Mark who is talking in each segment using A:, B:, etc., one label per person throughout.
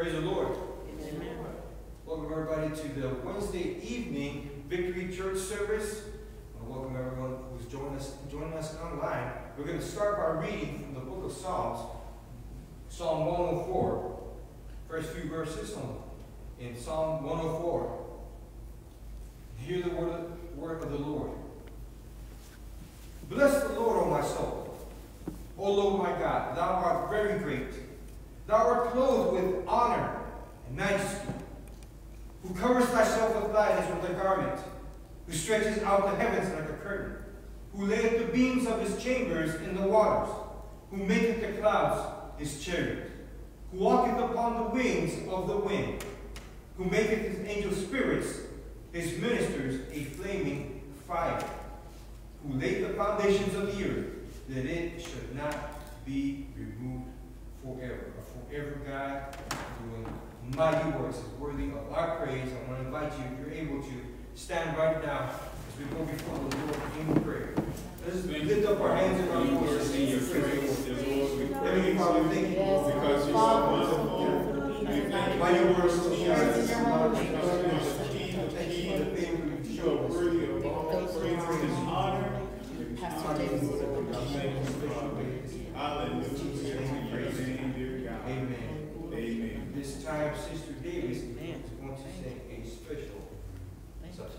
A: Praise the Lord. Amen. Welcome everybody to the Wednesday evening Victory Church service. I welcome everyone who's joining us, joining us online. We're going to start by reading from the book of Psalms, Psalm 104, first few verses in Psalm 104. Hear the word of, word of the Lord. Bless the Lord, O my soul. O Lord my God, thou art very great. Thou art clothed with honor and majesty, who covers thyself with as with a garment, who stretches out the heavens like a curtain, who layeth the beams of his chambers in the waters, who maketh the clouds his chariot, who walketh upon the wings of the wind, who maketh his angel spirits his ministers a flaming fire, who laid the foundations of the earth, that it should not be removed forever. A forever God doing mighty works is worthy of our praise. I want to invite you, if you're able to, stand right now as we go before the Lord in prayer. Let's lift up our hands and our voices in your prayer. Heavenly Father, thank you because you're so wonderful. Mighty works to shine. Thank you for the favor you show. Worthy of all praise and honor. Amen. Time, Sister Davis is going to sing a special such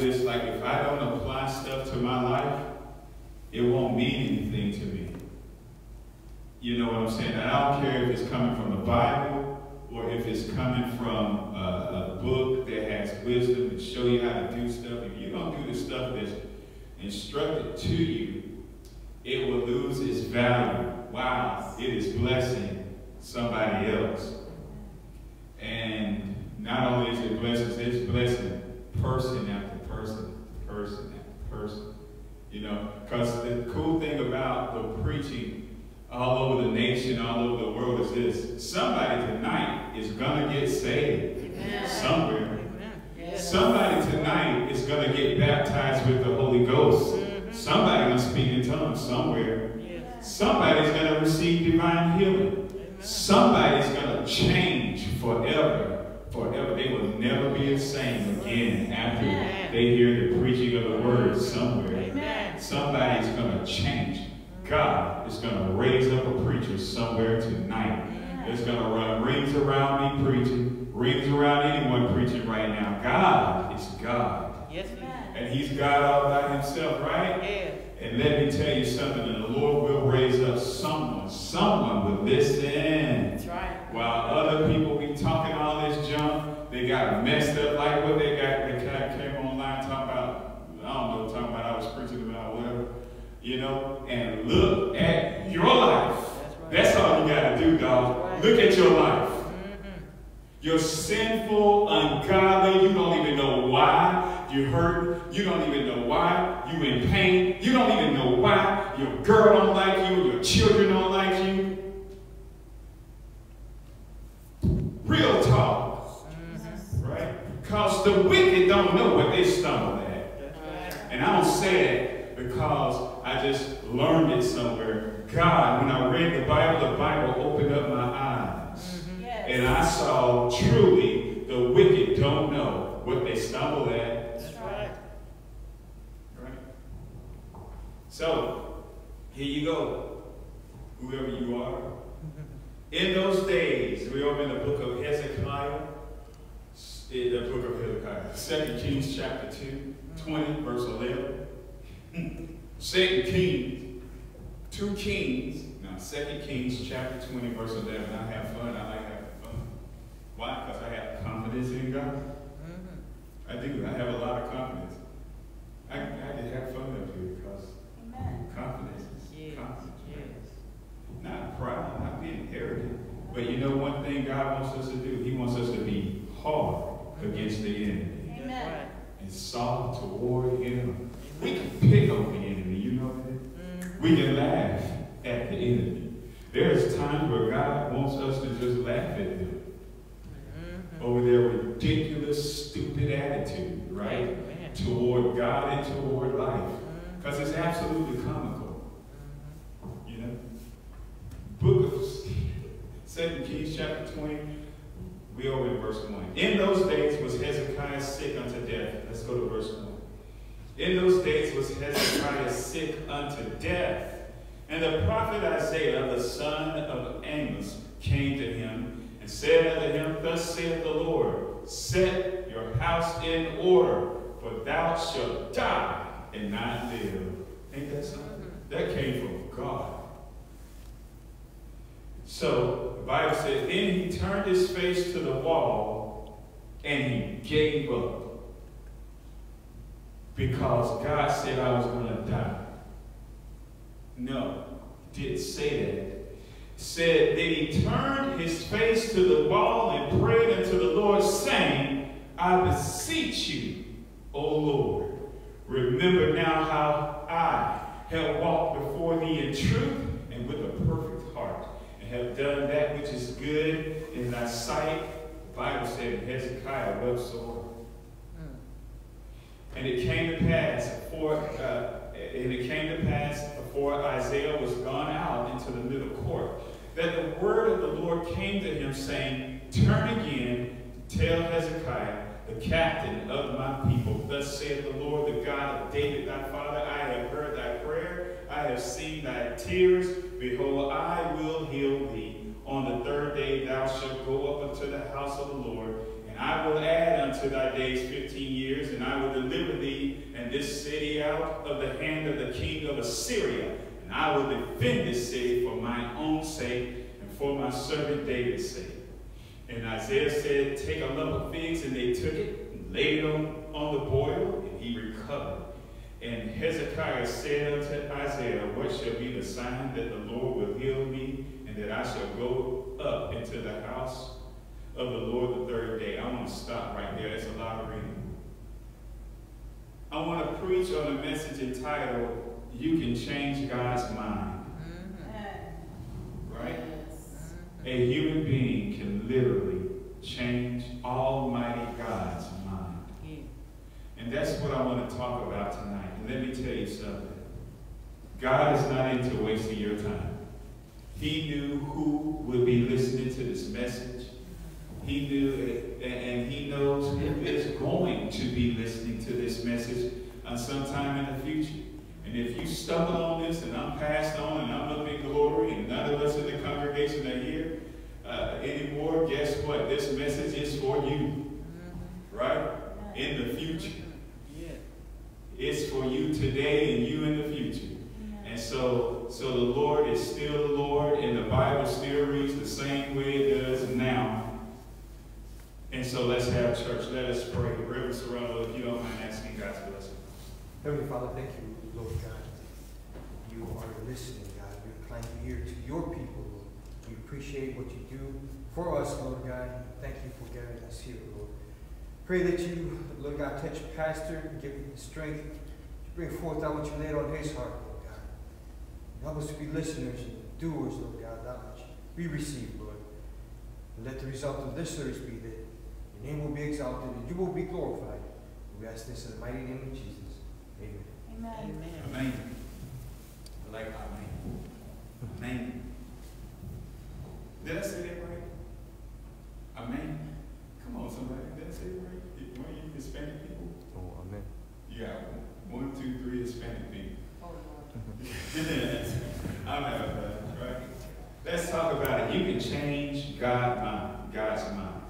B: this, like if I don't apply stuff to my life, it won't mean anything to me. You know what I'm saying? And I don't care if it's coming from the Bible or if it's coming from a, a book that has wisdom and show you how to do stuff. If you don't do the stuff that's instructed to you, it will lose its value. Wow, it is blessing somebody else. And not only is it blessing, it's blessing person after person, person. You know, because the cool thing about the preaching all over the nation, all over the world is this. Somebody tonight is going to get saved
C: Amen.
B: somewhere.
C: Yes.
B: Somebody tonight is going to get baptized with the Holy Ghost. Mm-hmm. Somebody going to speak in tongues somewhere. Somebody's going to receive divine healing. Somebody's going to change forever. Forever. They will never be the same again after
C: Amen.
B: they hear the preaching of the word somewhere.
C: Amen.
B: Somebody's going to change. God is going to raise up a preacher somewhere tonight. That's going to run rings around me preaching, rings around anyone preaching right now. God is God.
D: Yes,
C: Amen.
B: And he's God all by himself, right?
D: Yeah.
B: And let me tell you something, and the Lord will raise up someone. Someone will listen.
D: That's right.
B: While other people be talking all this junk, they got messed up like what they got. They kind of came online talking about, I don't know, talking about I was preaching about whatever, you know. And look at your life.
D: That's right.
B: That's all you got to do, dog.
D: That's right.
B: Look at your life. You're sinful, ungodly. You don't even know why you hurt. You don't even know why you in pain. You don't even know why your girl don't like you. Your children don't like you. Real talk, right? Because the wicked don't know what they stumble at. And I don't say that because I just learned it somewhere. God, when I read the Bible, the Bible opened up my eyes.
C: Yes.
B: And I saw truly the wicked don't know what they stumble at.
D: That's right.
B: Right? So, here you go. Whoever you are. In those days, we are in the book of Hezekiah, in the book of Hezekiah, 2 Kings chapter 2, 20, verse 11. 2 Kings, 2 Kings, now 2 Kings chapter 20, verse 11. I have fun, I like having fun. Why? Because I have confidence in God.
D: Mm-hmm.
B: I do, I have a lot of confidence. I, I just have fun up here because confidence is
D: Yes.
B: confidence.
D: Yes.
B: Not proud, not being arrogant. But you know one thing God wants us to do? He wants us to be hard against the enemy
C: Amen.
D: right.
B: and soft toward him. We can pick on the enemy, you know that?
D: Mm-hmm.
B: We can laugh at the enemy. There's times where God wants us to just laugh at them. ridiculous, stupid attitude, right?
D: Amen.
B: Toward God and toward life. Because it's absolutely comical, you know? Book of Second Kings chapter 20, we over in verse 1. In those days was Hezekiah sick unto death. Let's go to verse 1. In those days was Hezekiah sick unto death. And the prophet Isaiah, the son of Amos, came to him said unto him, Thus saith the Lord, Set your house in order, for thou shalt die and not live. Ain't that something? That came from God. So the Bible said, Then he turned his face to the wall and he gave up. Because God said I was going to die. No, he didn't say that. Said that he turned his face to the wall and prayed unto the Lord, saying, I beseech you, O Lord, remember now how I have walked before thee in truth and with a perfect heart, and have done that which is good in thy sight. The Bible said Hezekiah wept sore.
D: Mm.
B: And it came to pass before, uh, and it came to pass before Isaiah was gone out into the middle court, that the word of the Lord came to him, saying, Turn again, tell Hezekiah, the captain of my people, Thus saith the Lord, the God of David thy father, I have heard thy prayer, I have seen thy tears. Behold, I will heal thee. On the third day thou shalt go up unto the house of the Lord, and I will add unto thy days fifteen years, and I will deliver thee and this city out of the hand of the king of Assyria. And I will defend this city for my own sake and for my servant David's sake. And Isaiah said, Take a lump of figs, and they took it and laid it on, on the boil, and he recovered. And Hezekiah said unto Isaiah, What shall be the sign that the Lord will heal me, and that I shall go up into the house of the Lord the third day? I want to stop right there. That's a lot of reading. I want to preach on a message entitled, You Can Change God's Mind.
D: Mhm.
B: Right? A human being can literally change Almighty God's mind. And that's what I want to talk about tonight. And let me tell you something. God is not into wasting your time. He knew who would be listening to this message. He knew it, and- he knows who is going to be listening to this message on sometime in the future. And if you stumble on this and I'm passed on and I'm looking glory and none of us in the congregation are here uh, anymore, guess what? This message is for you,
D: Mhm.
B: right? In the future.
D: Yeah.
B: It's for you today and you in the future. And so, so the Lord is still the Lord, and the Bible still reads the same way it does now. And so let's have church. Let us pray. Reverend Serrano, if you don't mind asking God's blessing.
A: Heavenly Father, thank you, Lord God. You are listening, God. You're inclined ear to your people, Lord. We appreciate what you do for us, Lord God. Thank you for gathering us here, Lord. Pray that you, Lord God, touch your Pastor, and give him the strength to bring forth that which you laid on his heart, Lord God. Help us to be listeners and doers, Lord God, that which we receive, Lord. And let the result of this service be that your name will be exalted and you will be glorified. We ask this in the mighty name of Jesus. Amen.
C: Amen.
D: Amen.
B: I like amen. Amen. Did I say that right? Amen. Come on, somebody. Did I say it right? One of you Hispanic people?
A: Oh, amen.
B: You got one, two, three Hispanic people.
C: Oh, Lord.
B: I'm having fun, right? Let's talk about it. You can change God mind, God's mind.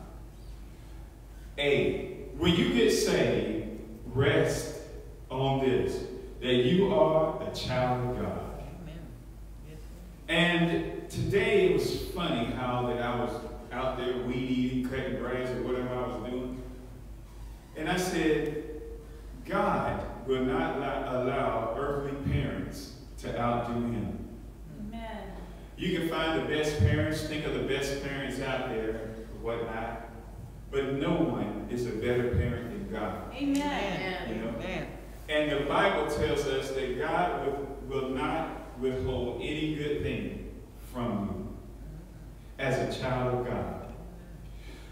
B: A, when you get saved, rest on this, that you are a child of God.
D: Amen.
B: And today it was funny how that I was out there weed eating, cutting grass, or whatever I was doing. And I said, God will not allow, allow earthly parents to outdo him.
C: Amen.
B: You can find the best parents, think of the best parents out there, or whatnot, but no one is a better parent than God.
C: Amen.
B: You know?
D: Amen.
B: And the Bible tells us that God will, will not withhold any good thing from you as a child of God.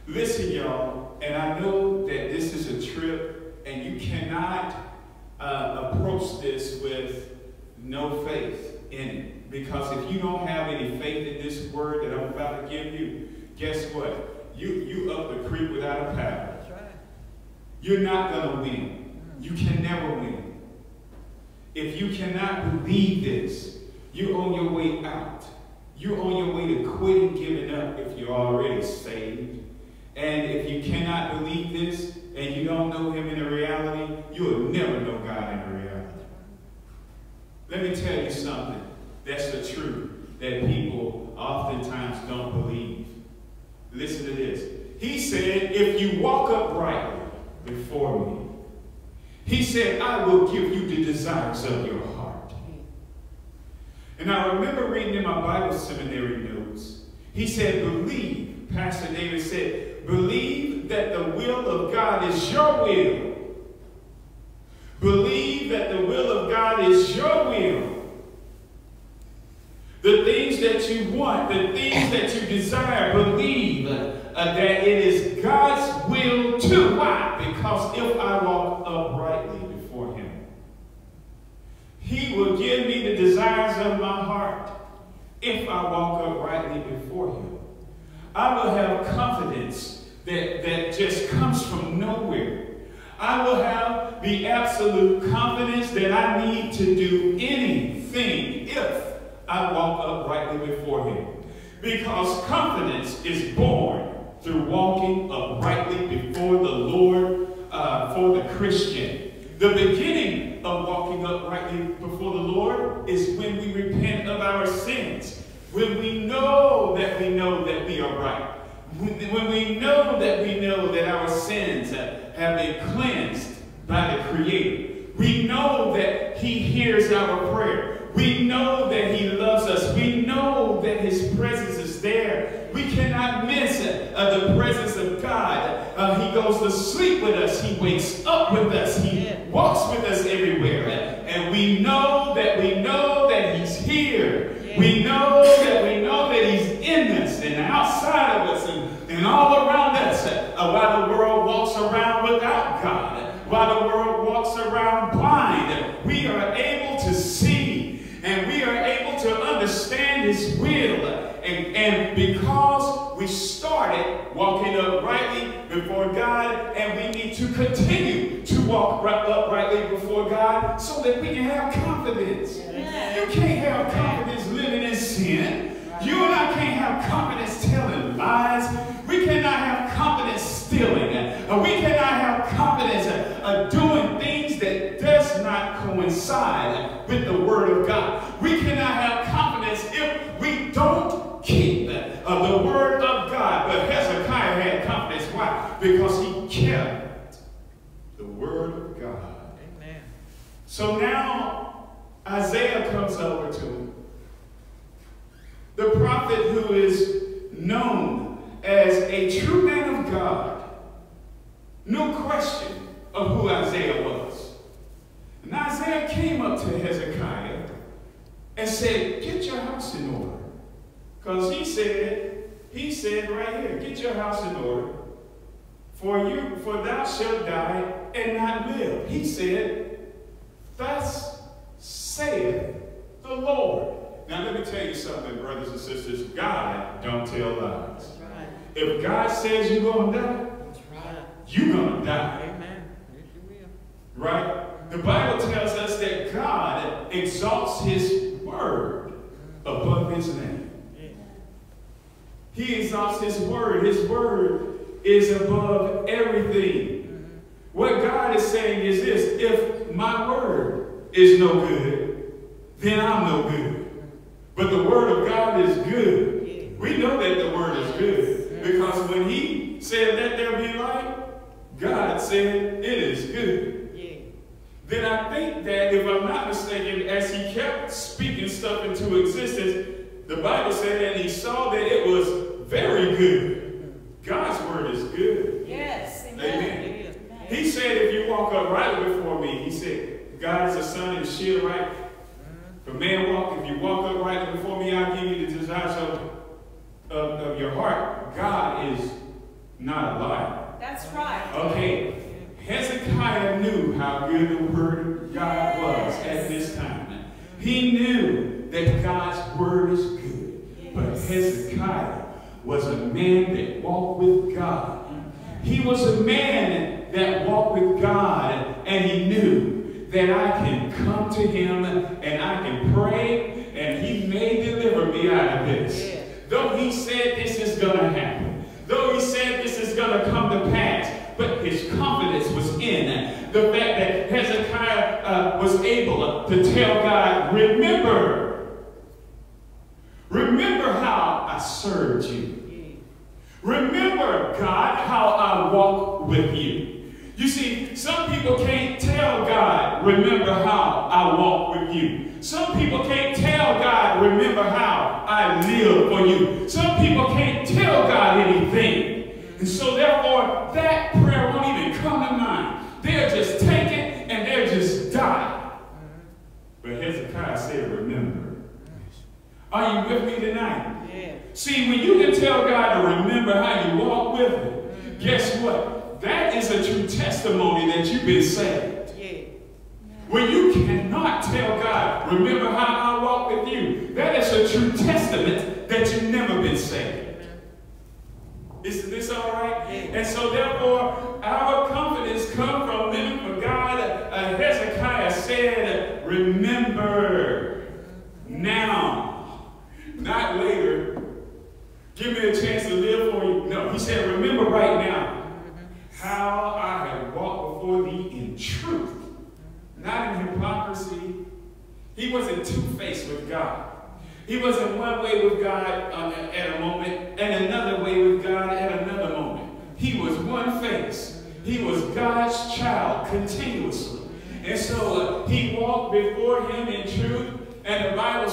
B: Listen, y'all, and I know that this is a trip, and you cannot uh, approach this with no faith in it. Because if you don't have any faith in this word that I'm about to give you, guess what? You you up the creek without a paddle.
D: Right.
B: You're not gonna win. You can never win. If you cannot believe this, you're on your way out. You're on your way to quitting giving up if you're already saved. And if you cannot believe this and you don't know him in reality, you'll never know God in reality. Let me tell you something. That's the truth that people oftentimes don't believe. Listen to this. He said, if you walk uprightly before me, he said, I will give you the desires of your heart. And I remember reading in my Bible seminary notes, he said, believe, Pastor David said, believe that the will of God is your will. Believe that the will of God is your will. The things that you want, the things that you desire, believe uh, that it is God's will to. Why? Because if I walk uprightly before Him, He will give me the desires of my heart if I walk uprightly before Him. I will have confidence that, that just comes from nowhere. I will have the absolute confidence that I need to do anything if I walk uprightly before him. Because confidence is born through walking uprightly before the Lord uh, for the Christian. The beginning of walking uprightly before the Lord is when we repent of our sins. When we know that we know that we are right. When we know that we know that our sins have been cleansed by the Creator. We know that He hears our prayer. We know that He loves us. We know that His presence is there. We cannot miss uh, the presence of God. Uh, he goes to sleep with us. He wakes up with us. He walks with us everywhere. And we know we are able to see and we are able to understand His will. And, and because we started walking uprightly before God, and we need to continue to walk right uprightly before God so that we can have confidence. You can't have confidence living in sin. You and I can't have confidence telling lies. We cannot have confidence stealing. Uh, we cannot have confidence uh, uh, doing things that does not coincide with the Word of God. We cannot have confidence if we don't keep uh, the Word of God. But Hezekiah had confidence. Why? Because he kept the Word of God.
D: Amen.
B: So now Isaiah comes over to him. The prophet who is known as a true man of God. No question of who Isaiah was. And Isaiah came up to Hezekiah and said, Get your house in order. Because he said, he said right here, get your house in order. For you, for thou shalt die and not live. He said, Thus saith the Lord. Now let me tell you something, brothers and sisters. God don't tell lies. If God says you're gonna die,
D: That's right.
B: you're gonna die.
D: Amen. Yes, you will.
B: Right? The Bible tells us that God exalts his word above his name. He exalts his word. His word is above everything. What God is saying is this if my word is no good, then I'm no good. But the word of God is good. We know that the word is good because when he said, Let there be light, God said, It is good.
D: Yeah.
B: Then I think that, if I'm not mistaken, as he kept speaking stuff into existence, the Bible said, and he saw that it was very good. God's word is good.
C: Yes.
B: Amen.
D: It is.
B: He said, if you walk uprightly before me, he said, God is a sun and a shield, right?
D: Mm-hmm.
B: If a man walk, if you walk uprightly before me, I'll give you the desires of, of, of your heart. God is not a liar.
C: That's right.
B: Okay, Hezekiah knew how good the word of God was at this time. He knew that God's word is good. But Hezekiah was a man that walked with God. He was a man that walked with God and he knew that I can come to him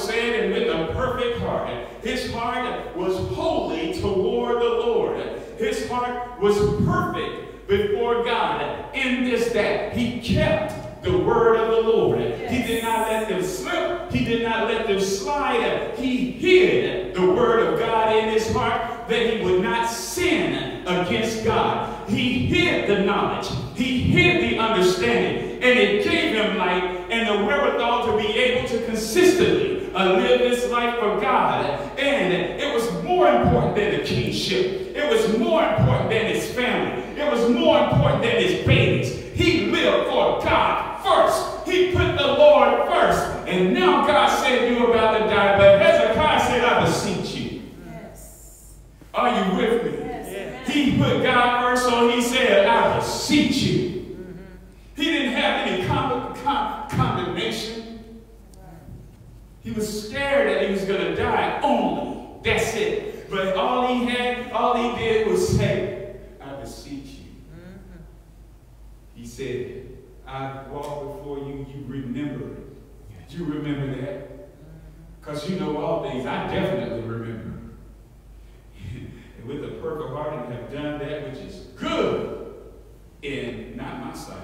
B: said, and with a perfect heart, his heart was holy toward the Lord. His heart was perfect before God in this that he kept the word uh, live this life for God. And it was more important than the kingship. It was more important than his family. It was more important than his babies. He lived for God first. He put the Lord first. And now God said you about to die. But Hezekiah said, I beseech you.
C: Yes.
B: Are you with me?
C: Yes.
B: He put God first, so he said, I beseech you. Was scared that he was going to die only. That's it. But all he had, all he did was say, I beseech you. He said, I walk before you, you remember it. You remember that? Because you know all things. I definitely remember. and with a perfect heart and have done that which is good in not my sight,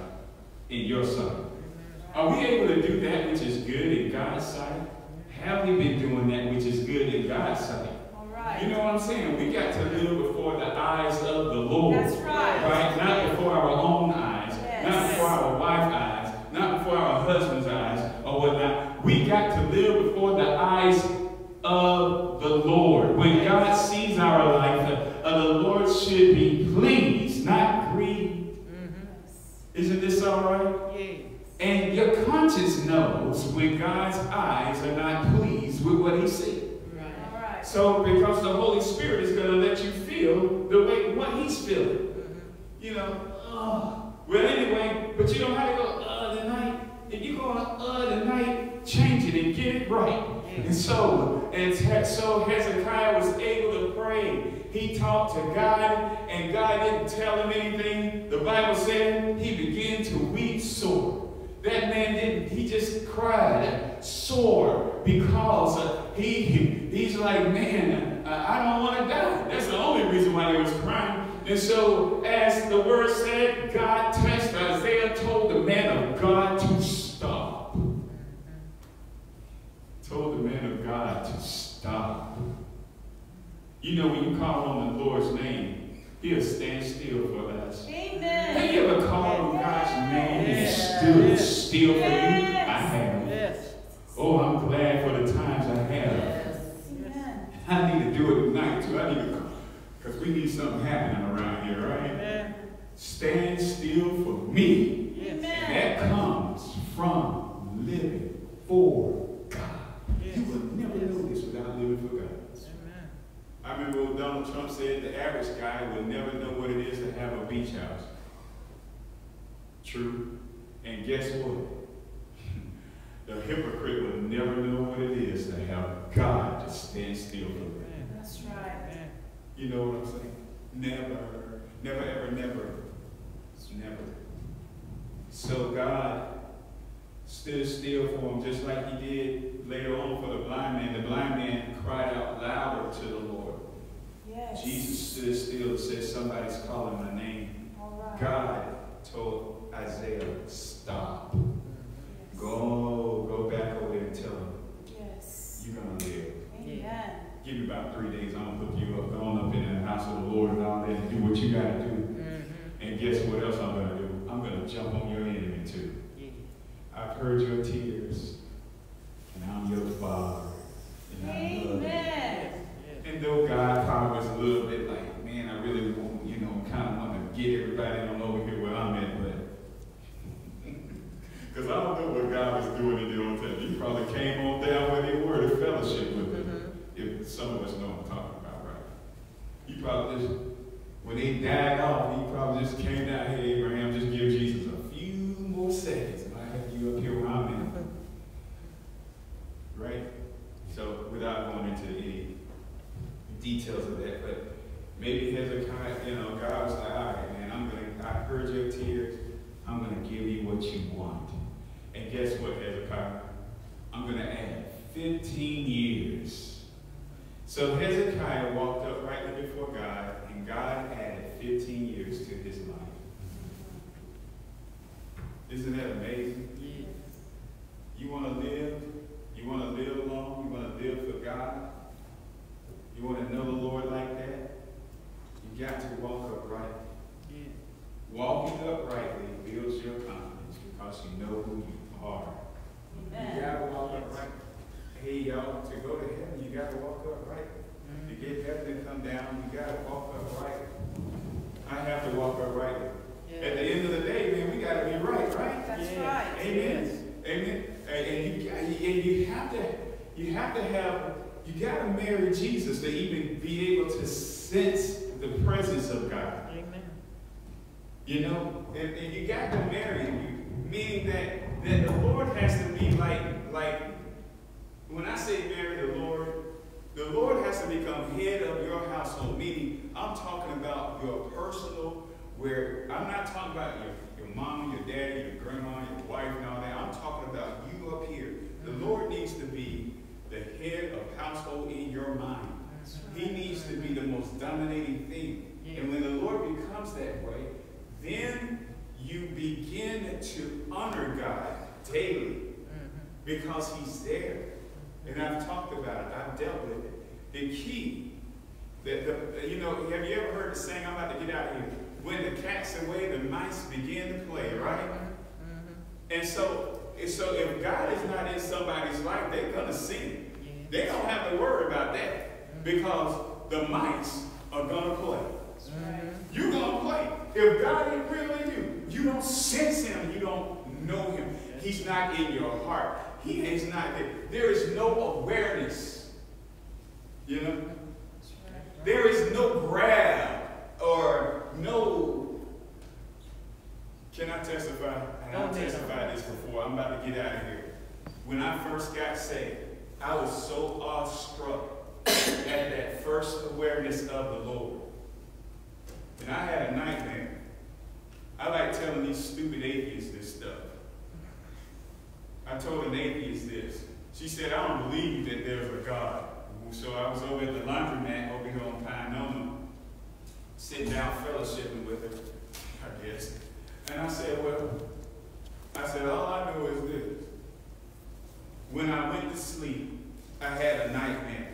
B: in your sight. Are we able to do that which is good in God's sight? Have we been doing that which is good in God's sight?
C: All right.
B: You know what I'm saying? We got to live before the eyes of the Lord.
C: That's right.
B: Right? Not before our own eyes,
C: Yes.
B: not before our wife's eyes, not before our husband's eyes, or whatnot. We got to live before the eyes of the Lord. When God sees our life, uh, uh, the Lord should be knows when God's eyes are not pleased with what he sees.
D: Right.
B: So, because the Holy Spirit is going to let you feel the way what He's feeling. You know, oh. Well, anyway, but you don't have to go, uh, tonight. If you go, uh, tonight, change it and get it right. And so, and so Hezekiah was able to pray. He talked to God, and God didn't tell him anything. The Bible said he began to weep sore. That man didn't, he just cried sore because uh, he, he's like, man, uh, I don't want to die. That's the only reason why he was crying. And so, as the word said, God touched Isaiah, told the man of God to stop. Told the man of God to stop. You know, when you call on the Lord's name, He'll stand still for us. Have
C: Amen.
B: you ever called on God's name and He stood still for you? I have.
D: Yes.
B: Oh, I'm glad for the times I have.
C: Amen.
B: I need to do it tonight too. I need to, come, because we need something happening around here, right?
D: Amen.
B: Stand still for me. And that comes from living for God.
D: Yes.
B: You will never know this without living for God.
D: Amen.
B: I remember when Donald Trump said the average guy will never know what it is to have a beach house. True. And guess what? The hypocrite will never know what it is to have God to stand still for them.
C: That's right.
D: Amen.
B: You know what I'm saying? Never, never, ever, never. It's never. So God stood still for him just like he did later on for the blind man. The blind man cried out louder to the Lord.
C: Yes.
B: Jesus stood still and said, Somebody's calling my name.
C: All right.
B: God told Isaiah, Stop.
C: Yes.
B: Go, go back over there and tell him,
C: Yes.
B: You're going to live.
C: Amen.
B: Give me about three days. I'm going to hook you up, going up in the house of the Lord and all that, and do what you got to do.
D: Mm-hmm.
B: And guess what else I'm going to do? I'm going to jump on your enemy too.
D: Yeah.
B: I've heard your tears, and I'm your father. And I love you.
C: Amen.
B: And though God probably was a little bit like, man, I really want, you know, kind of want to get everybody on over here where I'm at, but because I don't know what God was doing in the old time. He probably came on down where they were to fellowship with them. Mm-hmm. If some of us know what I'm talking about, right? He probably just, when they died off, he probably just came down, here, Abraham, just give Jesus a few more seconds, and I have you up here where I'm at. Mm-hmm. Right? So, without going into any details of that, but maybe Hezekiah, you know, God was like, all right, man, I'm gonna, I heard your tears, I'm gonna give you what you want. And guess what, Hezekiah? I'm gonna add 15 years. So Hezekiah walked uprightly before God, and God added 15 years to his life. Isn't that amazing?
D: Yeah.
B: You want to live? You want to live long? You want to live for God? You want to know the Lord like that? You got to walk upright.
D: Yeah.
B: Walking uprightly builds your confidence because you know who you are. You
C: Amen.
B: got to walk upright. Hey, y'all, to go to heaven, you got to walk upright. To
D: Mhm.
B: get heaven to come down, you got to walk upright. I have to walk uprightly. At the end of the day, man, we got to be right, right?
C: That's
D: Yeah.
C: right.
B: Amen. Amen. And, and you, and you have to, you have to have, you got to marry Jesus to even be able to sense the presence of God.
D: Amen.
B: You know, and, and you got to marry, you, meaning that that the Lord has to be like like when I say marry the Lord, the Lord has to become head of your household. Meaning, I'm talking about your personal. Where I'm not talking about your your mom, your daddy, your grandma, your wife, and all that. I'm talking about you up here. The mm-hmm. Lord needs to be the head of household in your mind. He needs to be the most dominating thing. And when the Lord becomes that way, then you begin to honor God daily because He's there. And I've talked about it, I've dealt with it. The key, that the, you know, have you ever heard the saying, I'm about to get out of here? When the cat's away, the mice begin to play, right?
D: Mhm.
B: And so, and so if God is not in somebody's life, they're going to sin. They don't have to worry about that because the mice are going to play.
D: Mhm.
B: You're going to play. If God ain't real in you, you don't sense him. You don't know him. He's not in your heart. He is not there. There is no awareness. You know? There is no grab or no. Can I testify? And
D: ahead.
B: testified this before. I'm about to get out of here. When I first got saved, I was so awestruck at that first awareness of the Lord. And I had a nightmare. I like telling these stupid atheists this stuff. I told an atheist this. She said, I don't believe that there's a God. So I was over at the laundromat over here on Pio Nono, sitting down fellowshipping with her, I guess. And I said, well, I said, all I know is this. When I went to sleep, I had a nightmare.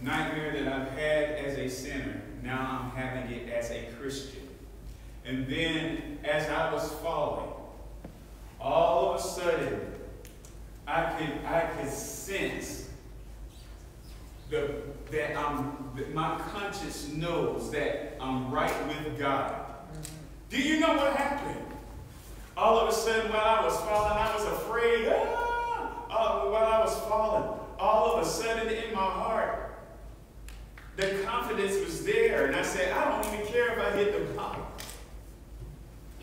B: Nightmare that I've had as a sinner. now I'm having it as a Christian. And then as I was falling, all of a sudden, I could I could sense the, that I'm that my conscience knows that I'm right with God. Do you know what happened? All of a sudden, while I was falling, I was afraid. Ah! Uh, while I was falling, all of a sudden in my heart, the confidence was there. And I said, I don't even care if I hit the bottom.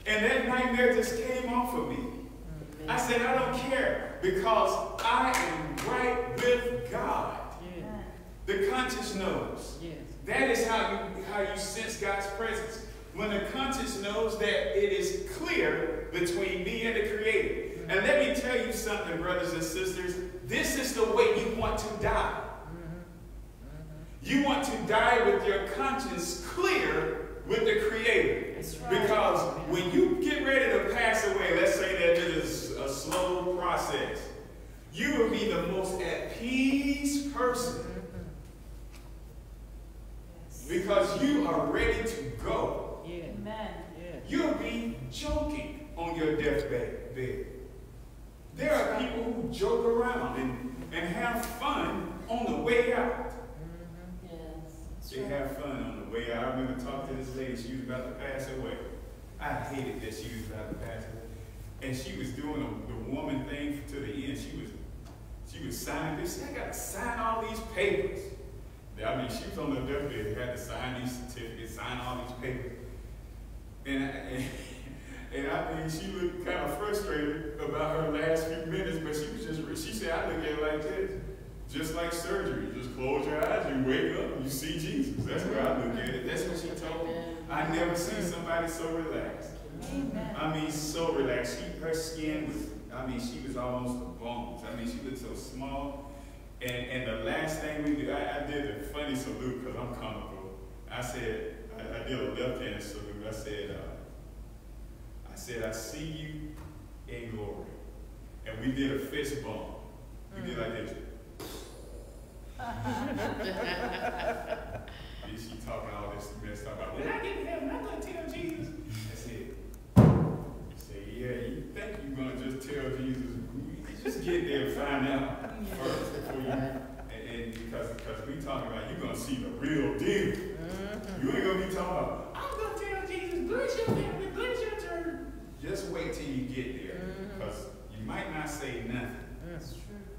B: And that nightmare just came off of me. I said, I don't care because I am right with God.
D: Yeah.
C: Amen.
B: The conscience knows.
D: Yes.
B: That is how you, how you sense God's presence. When the conscience knows that it is clear between me and the Creator. And let me tell you something, brothers and sisters. This is the way you want to die. You want to die with your conscience clear with the Creator.
C: Right.
B: Because when you get ready to pass away, let's say that it is a slow process, you will be the most at peace person
C: Yes.
B: because you are ready to go.
D: Yeah.
C: Amen.
D: Yes.
B: You'll be joking on your deathbed. There are people who joke around and, and have fun on the way out. Mm-hmm.
C: That's
B: They
C: right.
B: have fun on the way out. I remember talking to this lady, she was about to pass away. I hated that she was about to pass away. And she was doing the, the woman thing to the end. She was she was signing this. I got to sign all these papers. I mean, she was on the deathbed, had to sign these certificates, sign all these papers. And, and, and I mean, she looked kind of frustrated about her last few minutes, but she was just, she said, I look at it like this. Just like surgery, just close your eyes, you wake up, you see Jesus. That's where I look at it. That's what she told me. I never seen somebody so relaxed.
C: Amen.
B: I mean, so relaxed. She, her skin was, I mean, she was almost the bones. I mean, she looked so small. And, and the last thing we did, I, I did a funny salute because I'm comfortable. I said, I, I did a left hand salute. I said, uh, said, I see you in glory. And we did a fist bump. We did like this. And she talking all this mess about, when I get to heaven, I'm going to tell Jesus. I said, I said, yeah, you think you're going to just tell Jesus, just get there and find out first before you, and, and because, because we talking about, you're going to see the real deal. You ain't going to be talking about, I'm going to tell Jesus, bless your family, bless your church. Just wait till you get there, because you might not say nothing.
C: That's true.